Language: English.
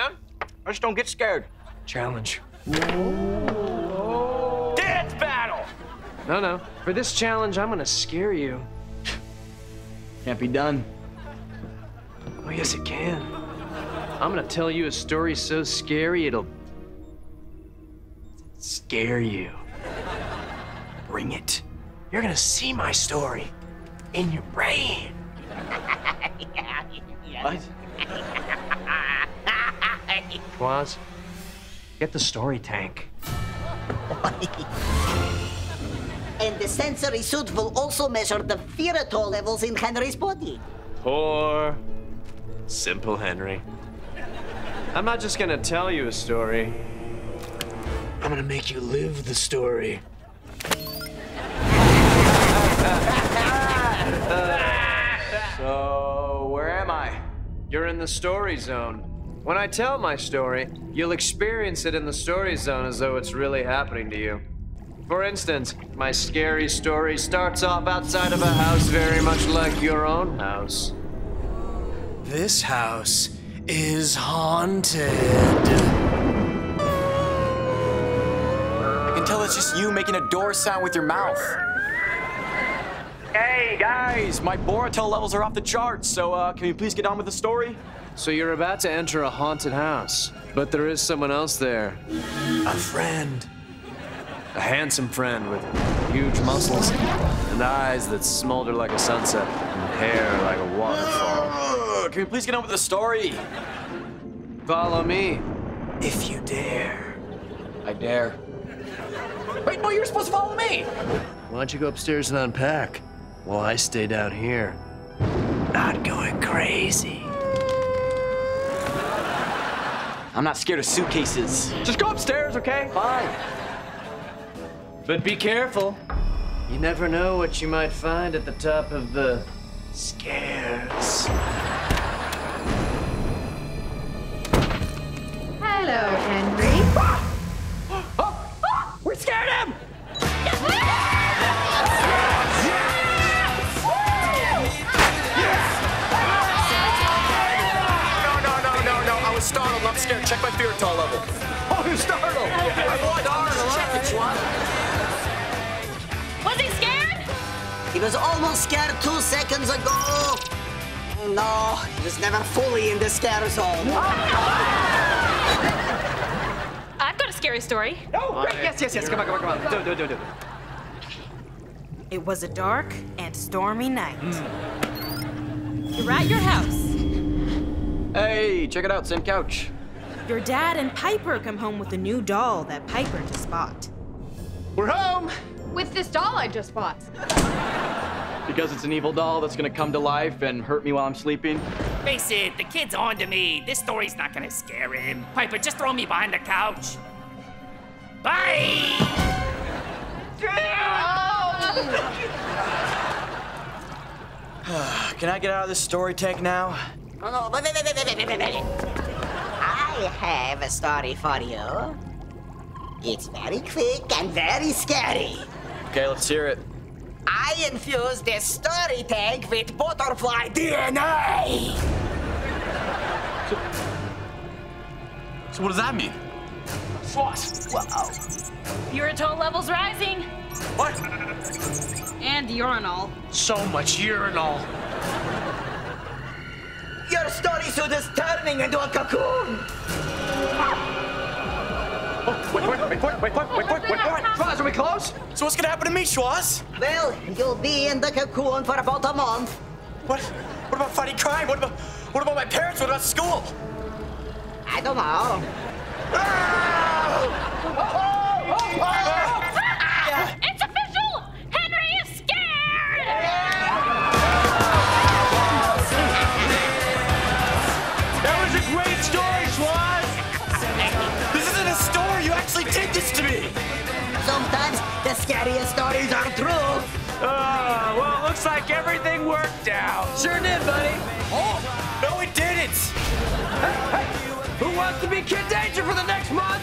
I just don't get scared. Challenge. Dance battle! No, no. For this challenge, I'm gonna scare you. Can't be done. Oh, yes, it can. I'm gonna tell you a story so scary it'll scare you. Bring it. You're gonna see my story in your brain. What? Schwoz, get the story tank. And the sensory suit will also measure the Firatol levels in Henry's body. Poor, simple Henry. I'm not just gonna tell you a story. I'm gonna make you live the story. so, where am I? You're in the story zone. When I tell my story, you'll experience it in the story zone as though it's really happening to you. For instance, my scary story starts off outside of a house very much like your own house. This house is haunted. I can tell it's just you making a door sound with your mouth. Hey, guys, my Boratel levels are off the charts, so uh, can we please get on with the story? So you're about to enter a haunted house, but there is someone else there. A friend. A handsome friend with huge muscles and eyes that smolder like a sunset and hair like a waterfall. Can we please get on with the story? Follow me, if you dare. I dare. Wait, no, you're supposed to follow me! Why don't you go upstairs and unpack while I stay down here? Not going crazy. I'm not scared of suitcases. Just go upstairs, okay? Fine. But be careful. You never know what you might find at the top of the stairs. Hello, startled. I was startled. Check it, Schwan. Was he scared? He was almost scared two seconds ago. No, he was never fully in the scare zone. I've got a scary story. Oh, great. Yes, yes, yes. Come on, come on, come on. Do, do, do, do. It was a dark and stormy night. Hmm. You're at your house. Hey, check it out. Same couch. Your dad and Piper come home with a new doll that Piper just bought. We're home. With this doll I just bought. Because it's an evil doll that's gonna come to life and hurt me while I'm sleeping. Face it, the kid's on to me. This story's not gonna scare him. Piper, just throw me behind the couch. Bye! Can I get out of this story tank now? Oh, no, have a story for you. It's very quick and very scary. Okay, let's hear it. I infused this story tank with butterfly DNA. So what does that mean? Floss. Wow. Uratol levels rising. What? And urinal. So much urinal. Your story suit is turning into a cocoon. Wait, wait, wait, wait, wait, wait, wait, wait, wait, wait. Schwoz, are we close? So what's gonna happen to me, Schwoz? Well, you'll be in the cocoon for about a month. What? What about fighting crime? What about what about my parents? What about school? I don't know. It's the stories are true. Oh, well, it looks like everything worked out. Sure did, buddy. Oh, no, it didn't. Who wants to be Kid Danger for the next month?